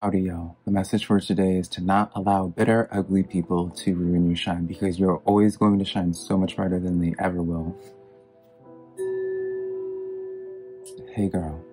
Howdy y'all. The message for today is to not allow bitter, ugly people to ruin your shine because you're always going to shine so much brighter than they ever will. Hey girl.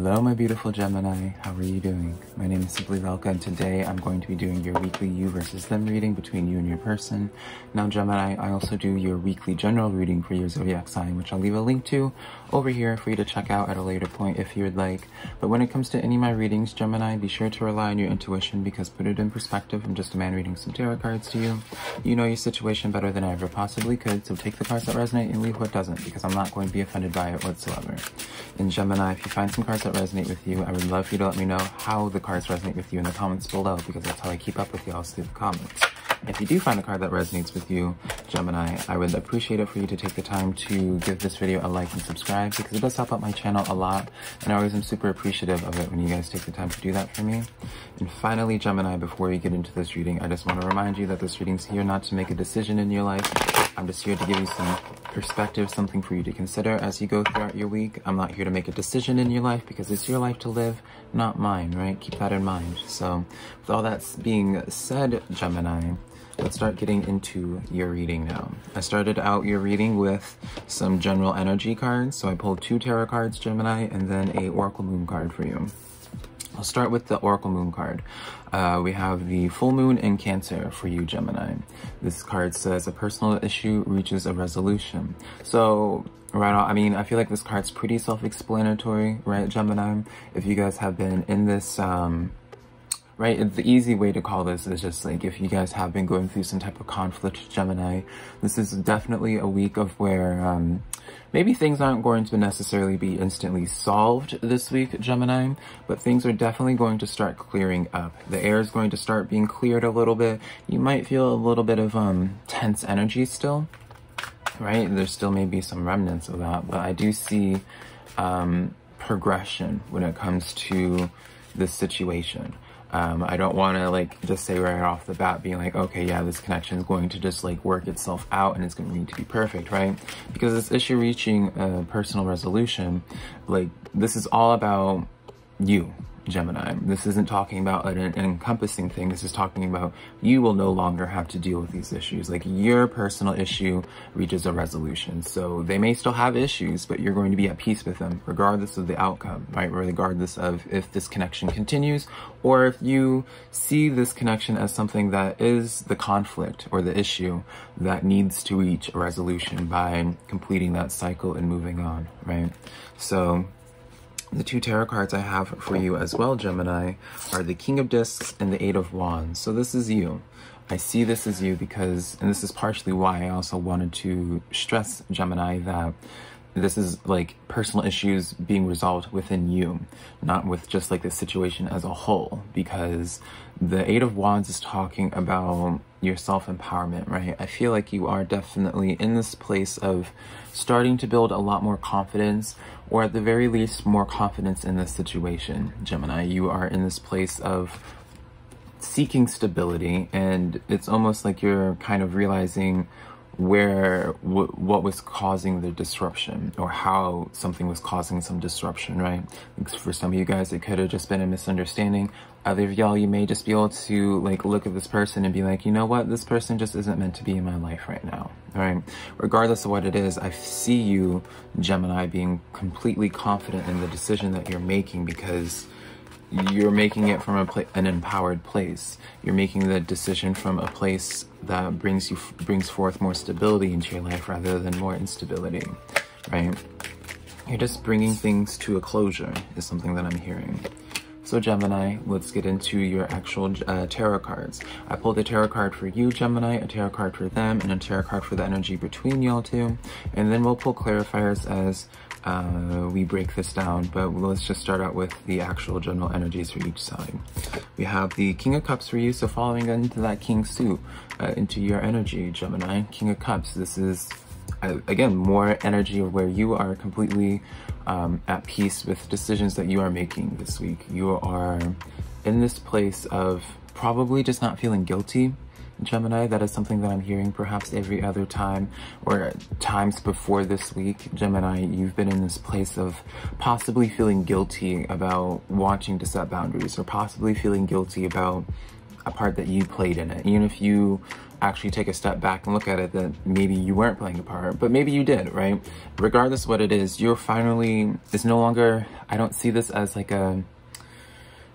Hello, my beautiful Gemini. How are you doing? My name is Simply Velca, and today I'm going to be doing your weekly you versus them reading between you and your person. Now, Gemini, I also do your weekly general reading for your zodiac sign, which I'll leave a link to over here for you to check out at a later point if you would like. But when it comes to any of my readings, Gemini, be sure to rely on your intuition because put it in perspective, I'm just a man reading some tarot cards to you. You know your situation better than I ever possibly could, so take the cards that resonate and leave what doesn't because I'm not going to be offended by it whatsoever. In Gemini, if you find some cards that resonate with you, I would love for you to let me know how the cards resonate with you in the comments below because that's how I keep up with y'all through the comments. If you do find a card that resonates with you, Gemini, I would appreciate it for you to take the time to give this video a like and subscribe because it does help out my channel a lot and I always am super appreciative of it when you guys take the time to do that for me. And finally, Gemini, before we get into this reading, I just want to remind you that this reading's here not to make a decision in your life. I'm just here to give you some perspective, something for you to consider as you go throughout your week. I'm not here to make a decision in your life because it's your life to live, not mine, right? Keep that in mind. So with all that being said, Gemini, let's start getting into your reading now. I started out your reading with some general energy cards. So I pulled two tarot cards, Gemini, and then a Oracle Moon card for you. I'll start with the Oracle Moon card. Uh, we have the Full Moon in Cancer for you, Gemini. This card says a personal issue reaches a resolution. So, right on, I mean, I feel like this card's pretty self-explanatory, right, Gemini? If you guys have been in this, um, right? The easy way to call this is just like if you guys have been going through some type of conflict, Gemini, this is definitely a week of where um, maybe things aren't going to necessarily be instantly solved this week, Gemini, but things are definitely going to start clearing up. The air is going to start being cleared a little bit. You might feel a little bit of um, tense energy still, right? There's still maybe some remnants of that, but I do see um, progression when it comes to this situation. Um, I don't want to like just say right off the bat being like, okay, yeah, this connection is going to just like work itself out and it's going to need to be perfect, right? Because this issue reaching a personal resolution, like this is all about you, Gemini. This isn't talking about an, an, encompassing thing. This is talking about you will no longer have to deal with these issues. Like your personal issue reaches a resolution. So they may still have issues, but you're going to be at peace with them regardless of the outcome, right? Regardless of if this connection continues or if you see this connection as something that is the conflict or the issue that needs to reach a resolution by completing that cycle and moving on, right? So the two tarot cards I have for you as well, Gemini, are the King of Discs and the Eight of Wands. So this is you. I see this as you because, and this is partially why I also wanted to stress, Gemini, that this is like personal issues being resolved within you, not with just like the situation as a whole, because the Eight of Wands is talking about your self-empowerment, right? I feel like you are definitely in this place of starting to build a lot more confidence, or at the very least, more confidence in this situation, Gemini. You are in this place of seeking stability, and it's almost like you're kind of realizing where what was causing the disruption or how something was causing some disruption right? For some of you guys it could have just been a misunderstanding. Other of y'all you may just be able to like look at this person and be like you know what? This person just isn't meant to be in my life right now. Right? Regardless of what it is i see you gemini being completely confident in the decision that you're making because you're making it from a an empowered place. You're making the decision from a place that brings you brings forth more stability into your life rather than more instability, right? You're just bringing things to a closure is something that I'm hearing. So Gemini, let's get into your actual uh, tarot cards. I pulled a tarot card for you, Gemini, a tarot card for them, and a tarot card for the energy between y'all two. And then we'll pull clarifiers as uh, we break this down, but let's just start out with the actual general energies for each side. We have the King of Cups for you, so following into that King suit, uh, into your energy, Gemini. King of Cups, this is again, more energy of where you are completely um, at peace with decisions that you are making this week. You are in this place of probably just not feeling guilty Gemini. That is something that I'm hearing perhaps every other time or times before this week. Gemini, you've been in this place of possibly feeling guilty about wanting to set boundaries or possibly feeling guilty about a part that you played in it. Even if you actually take a step back and look at it that maybe you weren't playing a part, but maybe you did, right? Regardless what it is, you're finally, it's no longer, I don't see this as like a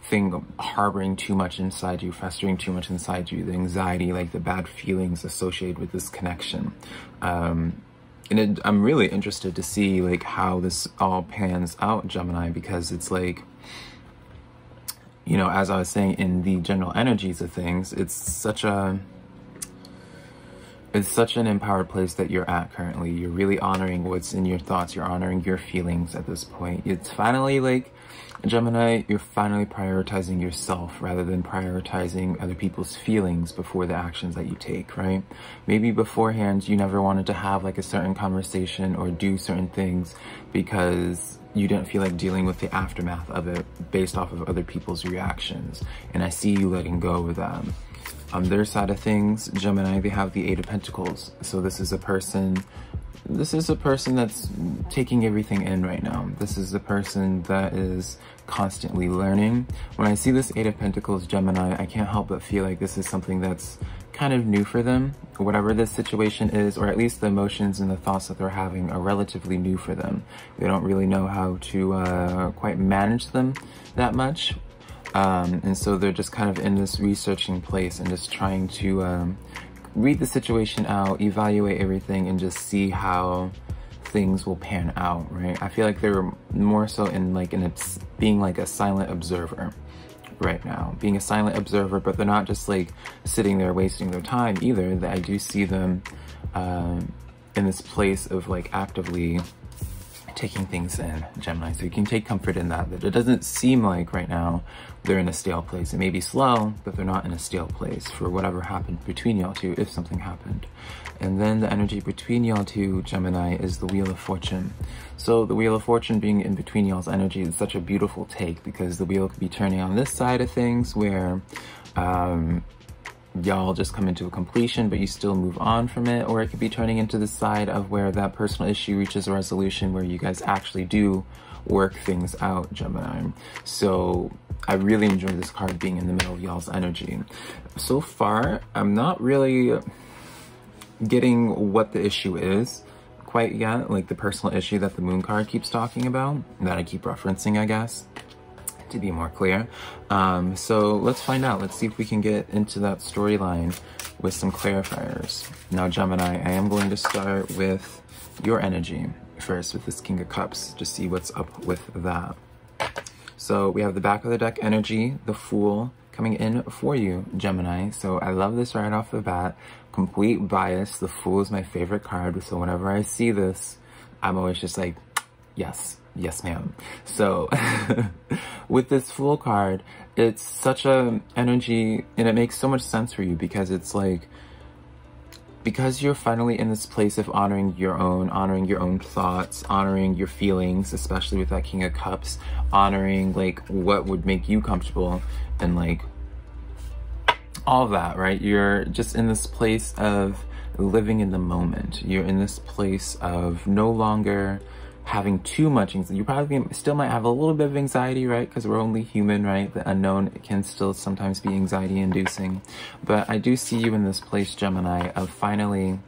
thing harboring too much inside you, festering too much inside you, the anxiety, like the bad feelings associated with this connection. Um, and it, I'm really interested to see like how this all pans out, Gemini, because it's like, you know, as I was saying in the general energies of things, it's such a, it's such an empowered place that you're at currently. You're really honoring what's in your thoughts. You're honoring your feelings at this point. It's finally like, Gemini, you're finally prioritizing yourself rather than prioritizing other people's feelings before the actions that you take, right? Maybe beforehand you never wanted to have like a certain conversation or do certain things because you didn't feel like dealing with the aftermath of it based off of other people's reactions. And I see you letting go of that. On their side of things, Gemini, they have the Eight of Pentacles. So this is a person, this is a person that's taking everything in right now. This is a person that is constantly learning. When I see this Eight of Pentacles Gemini, I can't help but feel like this is something that's kind of new for them. Whatever this situation is, or at least the emotions and the thoughts that they're having are relatively new for them. They don't really know how to uh, quite manage them that much. Um, and so they're just kind of in this researching place and just trying to um, read the situation out, evaluate everything, and just see how things will pan out, right? I feel like they're more so in like in it's being like a silent observer right now, being a silent observer, but they're not just like sitting there wasting their time either. That I do see them um, in this place of like actively taking things in, Gemini. So you can take comfort in that, that it doesn't seem like right now they're in a stale place. It may be slow, but they're not in a stale place for whatever happened between y'all two, if something happened. And then the energy between y'all two, Gemini, is the Wheel of Fortune. So the Wheel of Fortune being in between y'all's energy is such a beautiful take because the wheel could be turning on this side of things where um, y'all just come into a completion, but you still move on from it, or it could be turning into the side of where that personal issue reaches a resolution where you guys actually do work things out, Gemini. So I really enjoy this card being in the middle of y'all's energy. So far, I'm not really getting what the issue is quite yet, like the personal issue that the moon card keeps talking about, that I keep referencing, I guess to be more clear. Um, so let's find out. Let's see if we can get into that storyline with some clarifiers. Now, Gemini, I am going to start with your energy first with this King of Cups to see what's up with that. So we have the back of the deck energy, the Fool, coming in for you, Gemini. So I love this right off the bat. Complete bias. The Fool is my favorite card. So whenever I see this, I'm always just like, yes, Yes, ma'am. So with this Fool card, it's such a energy and it makes so much sense for you because it's like, because you're finally in this place of honoring your own, honoring your own thoughts, honoring your feelings, especially with that King of Cups, honoring like what would make you comfortable and like all that, right? You're just in this place of living in the moment. You're in this place of no longer having too much anxiety. You probably still might have a little bit of anxiety, right? Because we're only human, right? The unknown can still sometimes be anxiety inducing. But I do see you in this place, Gemini, of finally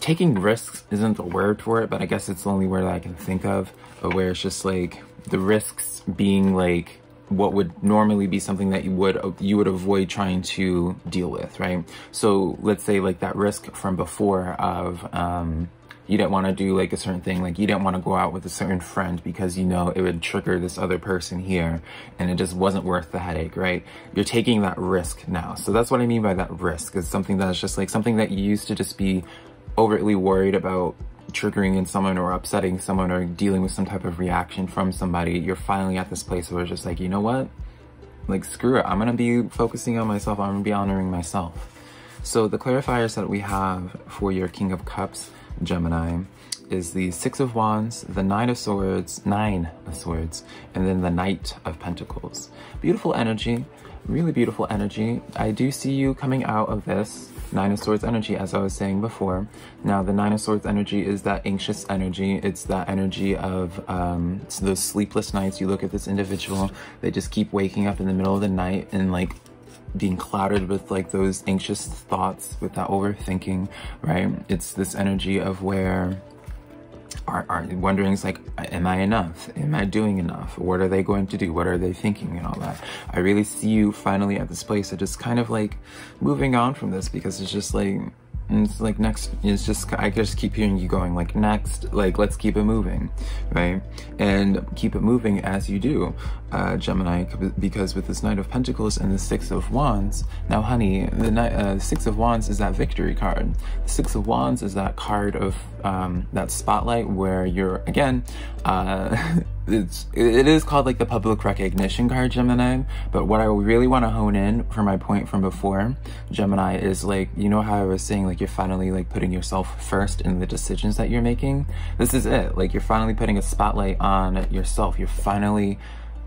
taking risks isn't the word for it, but I guess it's the only word that I can think of, But where it's just like the risks being like what would normally be something that you would you would avoid trying to deal with, right? So let's say like that risk from before of um, you didn't want to do like a certain thing, like you didn't want to go out with a certain friend because you know it would trigger this other person here and it just wasn't worth the headache, right? You're taking that risk now. So that's what I mean by that risk is something that's just like something that you used to just be overtly worried about triggering in someone or upsetting someone or dealing with some type of reaction from somebody, you're finally at this place where it's just like, you know what? Like, screw it. I'm going to be focusing on myself. I'm going to be honoring myself. So the clarifiers that we have for your King of Cups, Gemini, is the Six of Wands, the Nine of Swords, Nine of Swords, and then the Knight of Pentacles. Beautiful energy, really beautiful energy. I do see you coming out of this Nine of Swords energy, as I was saying before. Now, the Nine of Swords energy is that anxious energy. It's that energy of um, those sleepless nights. You look at this individual, they just keep waking up in the middle of the night and like being clouded with like those anxious thoughts, with that overthinking, right? It's this energy of where are, are wondering it's like am i enough? Am i doing enough? What are they going to do? What are they thinking and all that? I really see you finally at this place. Of just kind of like moving on from this because it's just like and it's like next, it's just, I just keep hearing you going like next, like let's keep it moving, right? And keep it moving as you do, uh, Gemini, because with this Knight of Pentacles and the Six of Wands, now honey, the uh, Six of Wands is that victory card. The Six of Wands is that card of um, that spotlight where you're, again, uh, it's it is called like the public recognition card Gemini. But what I really want to hone in for my point from before Gemini is like you know how I was saying like you're finally like putting yourself first in the decisions that you're making? This is it. Like you're finally putting a spotlight on yourself. You're finally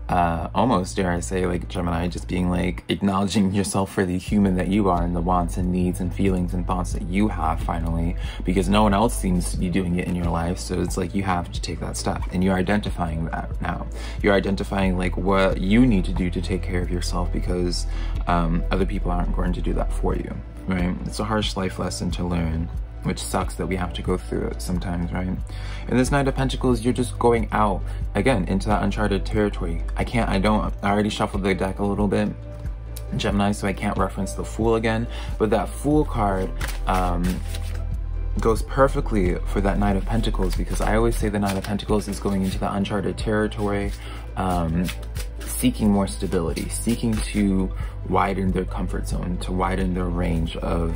uh, almost dare I say like Gemini just being like acknowledging yourself for the human that you are and the wants and needs and feelings and thoughts that you have finally because no one else seems to be doing it in your life so it's like you have to take that step and you're identifying that now. You're identifying like what you need to do to take care of yourself because um, other people aren't going to do that for you right? It's a harsh life lesson to learn which sucks that we have to go through it sometimes, right? In this Knight of Pentacles, you're just going out, again, into that uncharted territory. I can't, I don't, I already shuffled the deck a little bit, Gemini, so I can't reference the Fool again, but that Fool card, um, goes perfectly for that Knight of Pentacles because I always say the Knight of Pentacles is going into the uncharted territory, um, seeking more stability, seeking to widen their comfort zone, to widen their range of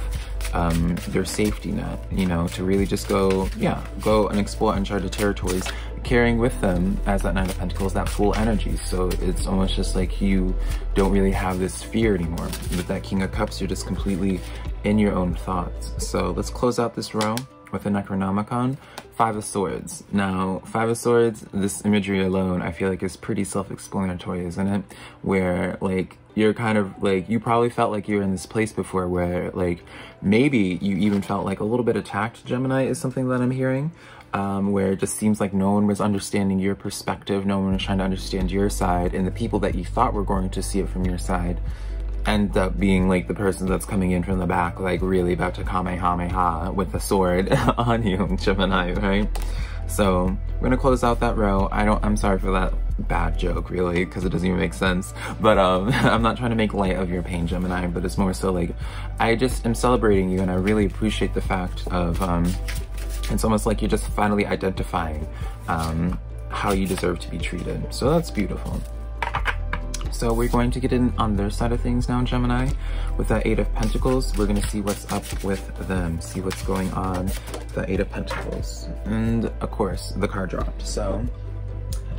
um, their safety net, you know, to really just go, yeah, go and explore uncharted territories, carrying with them as that Nine of Pentacles, that Fool energy. So it's almost just like you don't really have this fear anymore. With that King of Cups, you're just completely in your own thoughts. So let's close out this row with the Necronomicon. Five of Swords. Now, Five of Swords, this imagery alone, I feel like is pretty self-explanatory, isn't it? Where, like, you're kind of, like, you probably felt like you were in this place before where, like, maybe you even felt like a little bit attacked, Gemini, is something that I'm hearing. Um, where it just seems like no one was understanding your perspective, no one was trying to understand your side, and the people that you thought were going to see it from your side end up being like the person that's coming in from the back, like really about to Kamehameha with a sword on you, Gemini, right? So we're gonna close out that row. I don't, I'm sorry for that bad joke really, because it doesn't even make sense. But um, I'm not trying to make light of your pain, Gemini, but it's more so like, I just am celebrating you and I really appreciate the fact of, um, it's almost like you're just finally identifying um, how you deserve to be treated. So that's beautiful. So we're going to get in on their side of things now, Gemini. With that Eight of Pentacles, we're gonna see what's up with them, see what's going on, the Eight of Pentacles. And of course, the card dropped, so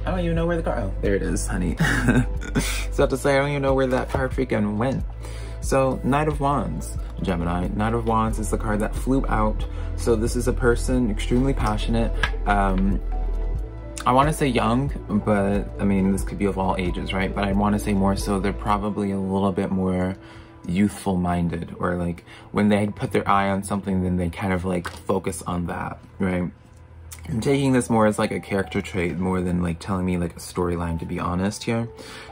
I don't even know where the card, oh, there it is, honey. so to say, I don't even know where that card freaking went. So Knight of Wands, Gemini. Knight of Wands is the card that flew out. So this is a person extremely passionate, um, I want to say young, but I mean, this could be of all ages, right? But I want to say more so they're probably a little bit more youthful minded or like when they put their eye on something, then they kind of like focus on that, right? I'm taking this more as like a character trait more than like telling me like a storyline to be honest here.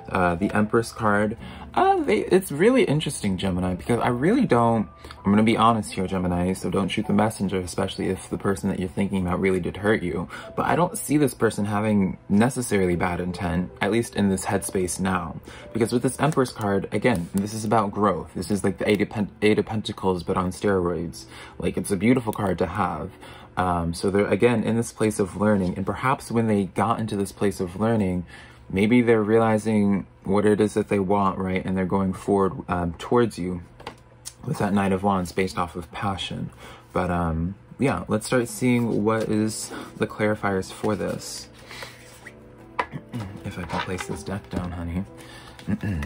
Uh, the Empress card, uh, they, it's really interesting Gemini because I really don't, I'm gonna be honest here Gemini, so don't shoot the messenger, especially if the person that you're thinking about really did hurt you. But I don't see this person having necessarily bad intent, at least in this headspace now. Because with this Empress card, again, this is about growth. This is like the Eight of, Pent Eight of Pentacles but on steroids. Like it's a beautiful card to have. Um, so they're, again, in this place of learning. And perhaps when they got into this place of learning, maybe they're realizing what it is that they want, right? And they're going forward um, towards you with that Knight of Wands based off of passion. But um, yeah, let's start seeing what is the clarifiers for this. if I can place this deck down, honey.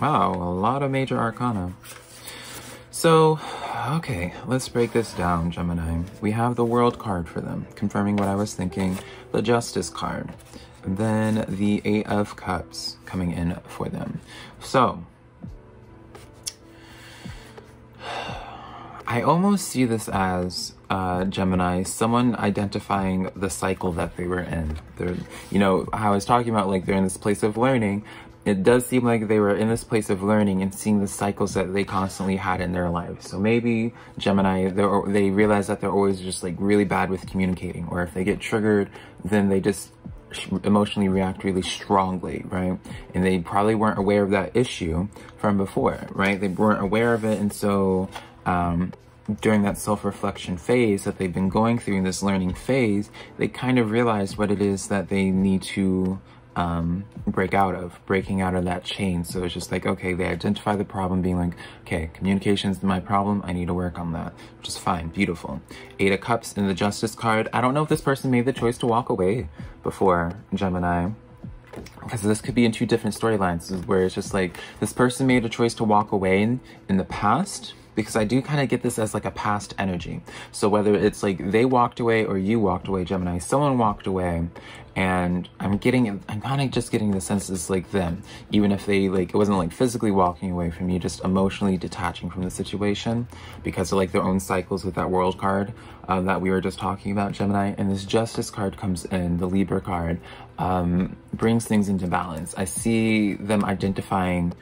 wow, a lot of major arcana. So, Okay, let's break this down, Gemini. We have the World card for them, confirming what I was thinking, the Justice card, and then the Eight of Cups coming in for them. So, I almost see this as uh, Gemini, someone identifying the cycle that they were in. They're, you know, how I was talking about, like, they're in this place of learning, it does seem like they were in this place of learning and seeing the cycles that they constantly had in their lives. So maybe Gemini, they realize that they're always just like really bad with communicating, or if they get triggered, then they just emotionally react really strongly, right? And they probably weren't aware of that issue from before, right? They weren't aware of it. And so, um, during that self-reflection phase that they've been going through in this learning phase, they kind of realized what it is that they need to um, break out of, breaking out of that chain. So it's just like, okay, they identify the problem being like, okay, communication is my problem. I need to work on that, which is fine. Beautiful. Eight of Cups in the Justice card. I don't know if this person made the choice to walk away before Gemini because this could be in two different storylines where it's just like this person made a choice to walk away in, in the past because I do kind of get this as like a past energy. So whether it's like they walked away or you walked away, Gemini, someone walked away and I'm getting, I'm kind of just getting the sense it's like them, even if they like, it wasn't like physically walking away from you, just emotionally detaching from the situation because of like their own cycles with that world card uh, that we were just talking about, Gemini. And this justice card comes in, the Libra card, um, brings things into balance. I see them identifying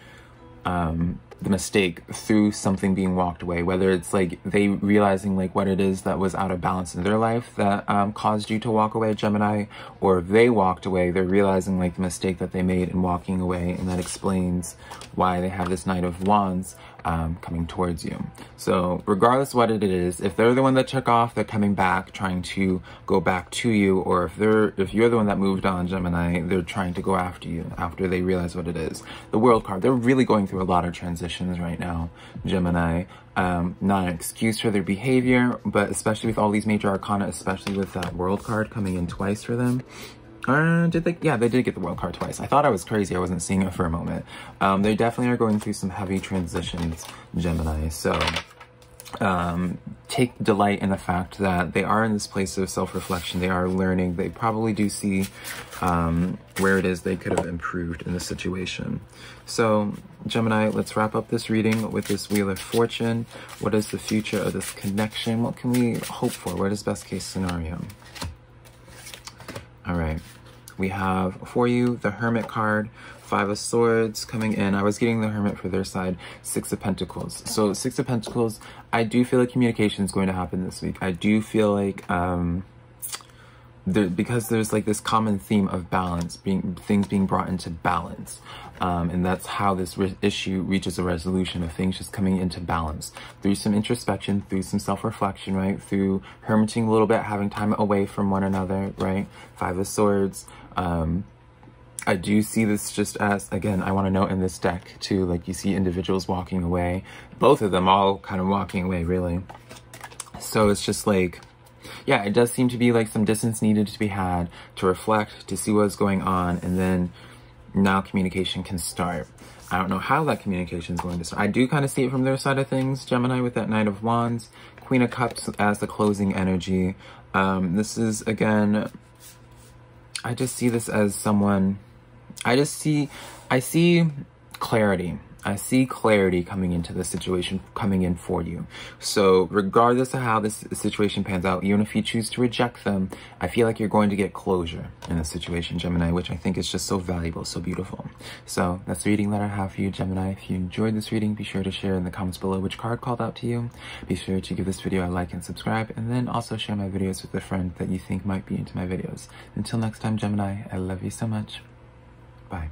um, the mistake through something being walked away, whether it's like they realizing like what it is that was out of balance in their life that um, caused you to walk away, Gemini, or if they walked away, they're realizing like the mistake that they made in walking away, and that explains why they have this Knight of Wands um, coming towards you. So regardless what it is, if they're the one that took off, they're coming back, trying to go back to you, or if they're if you're the one that moved on, Gemini, they're trying to go after you after they realize what it is. The World card, they're really going through a lot of transitions right now, Gemini. Um, not an excuse for their behavior, but especially with all these major arcana, especially with that World card coming in twice for them, uh, did they? Yeah, they did get the world card twice. I thought I was crazy. I wasn't seeing it for a moment. Um, they definitely are going through some heavy transitions, Gemini. So, um, take delight in the fact that they are in this place of self-reflection. They are learning. They probably do see um, where it is they could have improved in the situation. So, Gemini, let's wrap up this reading with this Wheel of Fortune. What is the future of this connection? What can we hope for? What is best case scenario? All right we have for you the Hermit card, Five of Swords coming in. I was getting the Hermit for their side, Six of Pentacles. So Six of Pentacles, I do feel like communication is going to happen this week. I do feel like, um, there, because there's like this common theme of balance, being things being brought into balance. Um, and that's how this re issue reaches a resolution of things just coming into balance through some introspection, through some self-reflection, right? Through hermiting a little bit, having time away from one another, right? Five of Swords, um, I do see this just as, again, I want to note in this deck too, like you see individuals walking away, both of them all kind of walking away, really. So it's just like, yeah, it does seem to be like some distance needed to be had to reflect, to see what's going on, and then now communication can start. I don't know how that communication is going to start. I do kind of see it from their side of things, Gemini, with that Knight of Wands, Queen of Cups as the closing energy. Um, this is, again, I just see this as someone, I just see, I see clarity. I see clarity coming into the situation, coming in for you. So regardless of how this situation pans out, even if you choose to reject them, I feel like you're going to get closure in the situation, Gemini, which I think is just so valuable, so beautiful. So that's the reading that I have for you, Gemini. If you enjoyed this reading, be sure to share in the comments below which card called out to you. Be sure to give this video a like and subscribe, and then also share my videos with a friend that you think might be into my videos. Until next time, Gemini, I love you so much. Bye.